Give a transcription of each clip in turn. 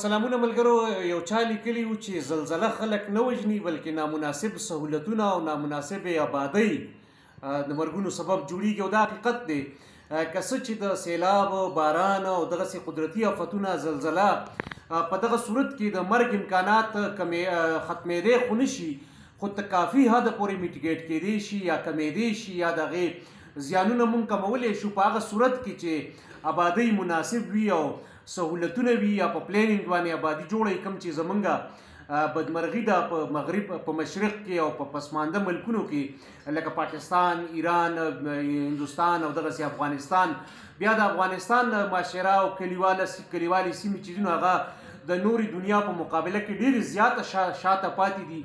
سلامونه ملګرو یو چا لیکلی و چې زلزله خلک نه وژني بلکې نامناسب سهولتونه او نامناسب آبادۍ د مرګونو سبب جوړیږي او دا حقیقت دی که څه چې د سیلاب باران او دغسې قدرتي آفتونه زلزله په دغه صورت کې د مرګ امکانات ختمېدی خو نه شي خو ته کافي حد پورې میټیګیټ کېدی شي یا کمېدی شي یا د هغې زیانونه مونږ کمولی شو په هغه صورت کې چې ابادۍ مناسب وي او سهولتونه وي یا په پلانینګ باندې ابادي جوړه کوم چې زمونږ بدمرغي ده په مغرب په مشرق کې او په پسمانده ملکونو کې لکه پاکستان ایران هندوستان او دغه سي افغانستان بیا د افغانستان معاشره او کلیواله سی کلیوالي سیمې چې دین هغه د نوري دنیا په مقابله کې ډېر زیات شا شاته پاتې دي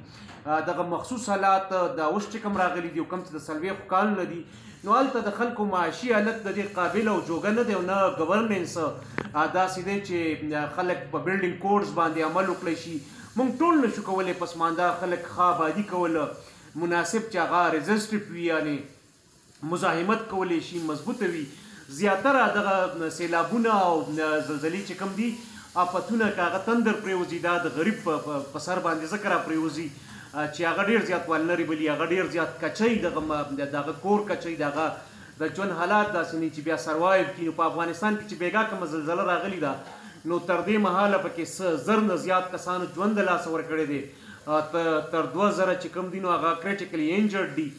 دغه مخصوص حالات د اوس چې کوم راغلي دي کوم چې د سلوي خو کال نه دي نو هلته د خلکو معاشي حالت د دې قابل او جوګه نه دی او نه ګورننس داسې دی چې خلک په بلډنګ کوډز باندې عمل وکړی شي موږ ټول نشو کولی پسمانده خلک ښه ابادي کول مناسب چې هغه رزسټف وي یعنې مزاحمت کولی شي مضبوط وي زیاتره دغه سیلابونه او زلزلې چې کوم دي افتونه که هغه تندر پریوځي دا د غریب په سر باندې ځکه را پریوځي چې هغه ډیر زیات والنریبل وي هغه ډیر زیات کچه یې دغه د هغه کور کچه یې د هغه د ژوند حالات داسې نه وي چې بیا سروایو کړي نو په افغانستان کې چې بیګاه کومه زلزله راغلي ده نو تر دې مهاله په کې څه زر نه زیات کسانو ژوند د لاسه ورکړی دی تر دوه زره چې کوم دي نو هغه کریټیکلي انجرډ دي.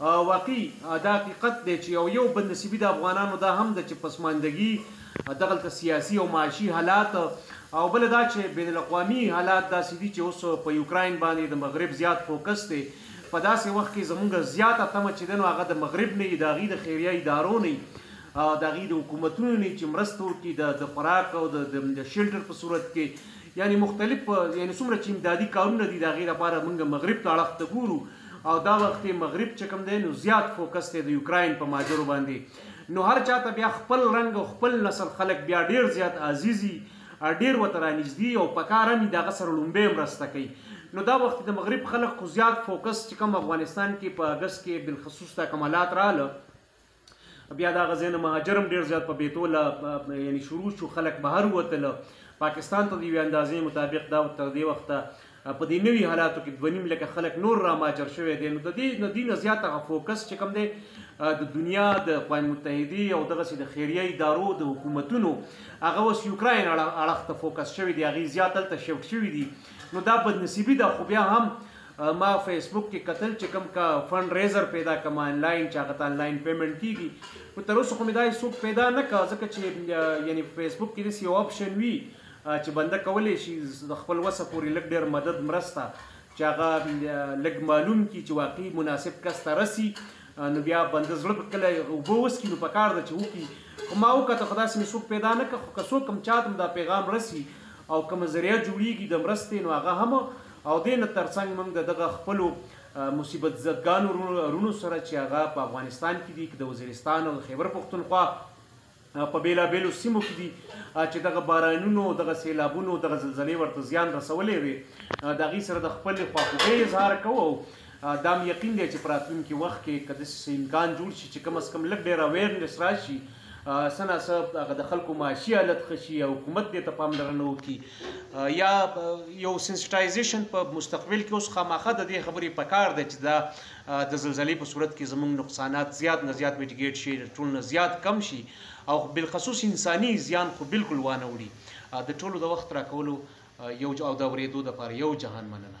واقعی دا حقیقت دی چی او یو بد نصیبی د افغانانو دا هم ده چی پسماندګی دغلته سیاسی او معاشی حالات او بله دا چی بین الاقوامی حالات داسی دی چی اوس په یوکراین باندی د مغرب زیات فوکس دی په داسی وخت کی زمونږ زیاته تمه چی ده نو هغه د مغرب نه یی د هغی د خیریه ادارو نه یی د هغی د حکومتونو نه یی چی مرسته وکی د د خوراک او د د شیلټر په صورت کی یعنی مختلف یعنی څومره چې امدادي کارونه دي د هغې لپاره موږ مغرب ته اړخ ته ګورو او دا وخت یې مغرب چې کوم دی نو زیات فوکس دی د یوکراین په ماجرو باندې نو هر چا ته بیا خپل رنګ او خپل نسل خلک بیا ډیر زیات عزیزي ډیر وته رانږدي او په کار هم دغه سره لومبې مرسته کوي نو دا وخت د مغرب خلک خو زیات فوکس چې کوم افغانستان کې په اګست کې بالخصوص دا کمالات رااله بیا د هغه ځای نه مهاجر هم ډېر زیات په بېتوله یعنې شروع شو خلک بهر ووتل پاکستان ته د یوې اندازې مطابق دا تر دې وخته په دې نوي حالاتو کې دوه نیم لکه خلک نور را مهاجر شوی دی نو د دې نه دي نه زیات هغه فوکس چې کوم دی د دنیا د اقوام متحدې او دغسې د خیریه ادارو د حکومتونو هغه اوس یوکراین اړخ ته فوکس شوی دی هغې زیات هلته شفټ شوي دي نو دا بدنصیبي ده خو بیا هم ما فیسبوک کې کتل چې کوم کا فنډ ریزر پیدا کوم انلاین چې هغه ته انلاین پیمنټ کیږي خو تر اوسه خو مې دا هیڅوک پیدا نه کا ځکه چې یعنی فیسبوک کې داسې یو آپشن وي چې بنده کولی شي د خپل وسه پورې لږ ډېر مدد مرسته چې هغه لږ معلوم کی چې واقعي مناسب کس ته رسی نو بیا بنده زړه په کله اوبه وسکي نو په کار ده چې وکړي خو ما وکړه خدا سمې څوک پیدا نه کړ خو که څوک هم چاته دا پیغام رسی او کوم ذریعه جوړیږي د مرستې نو هغه هم او دې نه تر څنګ موږ د دغه خپلو مصیبت زدګانو وروڼو سره چې هغه په افغانستان کې دي، که د وزیرستان او خیبر پښتونخوا په بېلا بېلو سیمو کې دي چې دغه بارانونو او دغه سېلابونو او دغه زلزلې ورته زیان رسولی وي، د هغوی سره د خپلې خواخوږۍ اظهار کوو او دا مې یقین دی چې په راتلونکي وخت کې که داسې څه امکان جوړ شي چې کم از کم لږ ډېر اویرنس راشي، څه نا څه هغه د خلکو معاشي حالت ښه شي او حکومت دې ته پاملرنه وکړي یا یو سنسټایزیشن په مستقبل کې اوس خاماخا د دې خبرې پکار دی چې دا د زلزلې په صورت کې زمونږ نقصانات زیات نه زیات میټیګیټ شي، ټول نه زیات کم شي او بالخصوص انساني زیان خو بالکل وانه وړي. د ټولو د وخت راکولو او د اورېدو لپاره یو جهان مننه.